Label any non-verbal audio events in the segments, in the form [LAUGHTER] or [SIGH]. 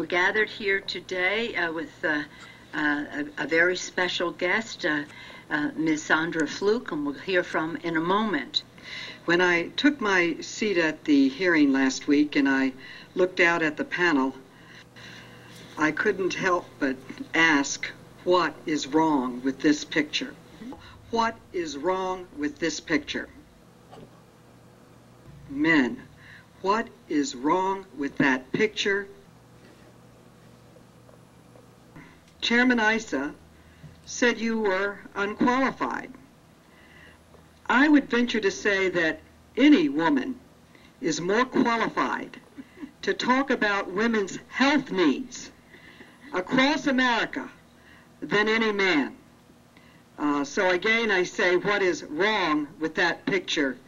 We're gathered here today uh, with uh, uh, a, a, very special guest, uh, uh, Ms. Sandra Fluke, and we'll hear from in a moment. When I took my seat at the hearing last week and I looked out at the panel, I couldn't help but ask, what is wrong with this picture? What is wrong with this picture? Men, what is wrong with that picture Chairman Issa said you were unqualified. I would venture to say that any woman is more qualified to talk about women's health needs across America than any man. Uh, so again, I say, what is wrong with that picture?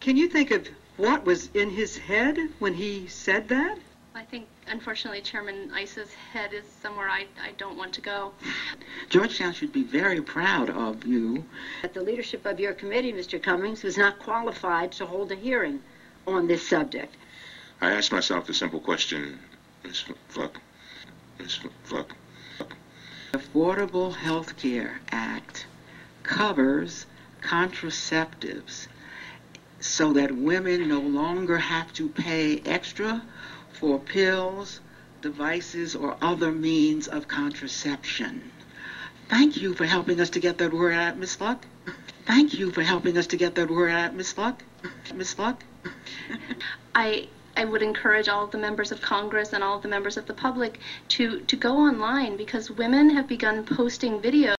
Can you think of what was in his head when he said that? I think, unfortunately, Chairman Issa's head is somewhere I, I don't want to go. Georgetown should be very proud of you. That the leadership of your committee, Mr. Cummings, was not qualified to hold a hearing on this subject. I asked myself the simple question, Ms. Fluck, Ms. Fluck. Affordable Health Care Act covers contraceptives so that women no longer have to pay extra for pills, devices, or other means of contraception. Thank you for helping us to get that word out, Miss Luck. Thank you for helping us to get that word out, Miss Luck. Miss Luck. [LAUGHS] I I would encourage all of the members of Congress and all of the members of the public to, to go online because women have begun posting videos